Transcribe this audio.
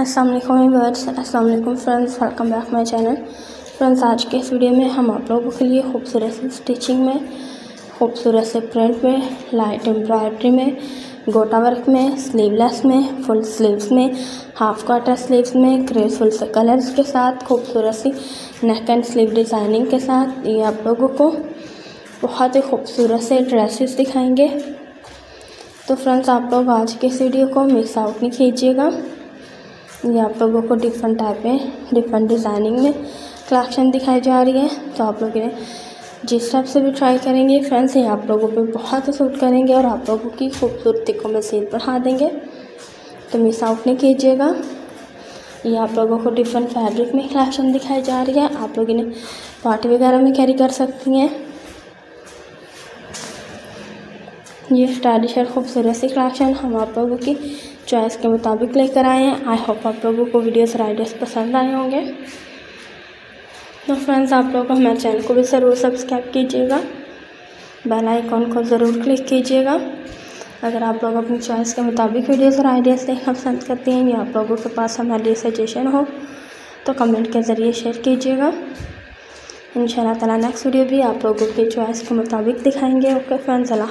असलम वर्ड्स Aslam friends welcome back my channel friends आज के इस वीडियो में हम आप लोगों के लिए खूबसूरत सी स्टिचिंग में, खूबसूरत से प्रिंट में लाइट एम्ब्रॉयड्री में, गोटा वर्क में स्लीवलेस में फुल स्लीव्स में हाफ़ क्वार्टर स्लीव्स में ग्रेसफुल से कलर्स के साथ, खूबसूरत सी नेक एंड स्लीव डिज़ाइनिंग के साथ ये आप लोगों को बहुत ही खूबसूरत से ड्रेसेस दिखाएँगे। तो फ्रेंड्स आप लोग आज के इस वीडियो को मिस आउट नहीं कीजिएगा। ये आप लोगों को डिफरेंट टाइप में डिफरेंट डिज़ाइनिंग में कलेक्शन दिखाई जा रही है। तो आप लोग इन्हें जिस टाइप से भी ट्राई करेंगे फ्रेंड्स ये आप लोगों पे बहुत सूट करेंगे और आप लोगों की खूबसूरती को मज़ीद बढ़ा देंगे। तो मिस आउट नहीं कीजिएगा। ये आप लोगों को डिफरेंट फैब्रिक में कलेक्शन दिखाई जा रही है। आप लोग इन्हें पार्टी वगैरह में कैरी कर सकती हैं। ये स्टाइलिश और खूबसूरत सी कलेक्शन हम आप लोगों की चॉइस के मुताबिक लेकर आए हैं। आई होप आप लोगों को वीडियोस और आइडियाज़ पसंद आए होंगे। तो फ्रेंड्स आप लोग हमारे चैनल को भी ज़रूर सब्सक्राइब कीजिएगा। बेल आइकॉन को ज़रूर क्लिक कीजिएगा। अगर आप लोग अपनी चॉइस के मुताबिक वीडियोस और आइडियाज़ देखना पसंद करते हैं, या आप लोगों के पास हमारे लिए सजेशन हो तो कमेंट के ज़रिए शेयर कीजिएगा। इन ताला नेक्स्ट वीडियो भी आप लोगों के चॉइस के मुताबिक दिखाएँगे। ओके फ्रेंड्स अल्लाह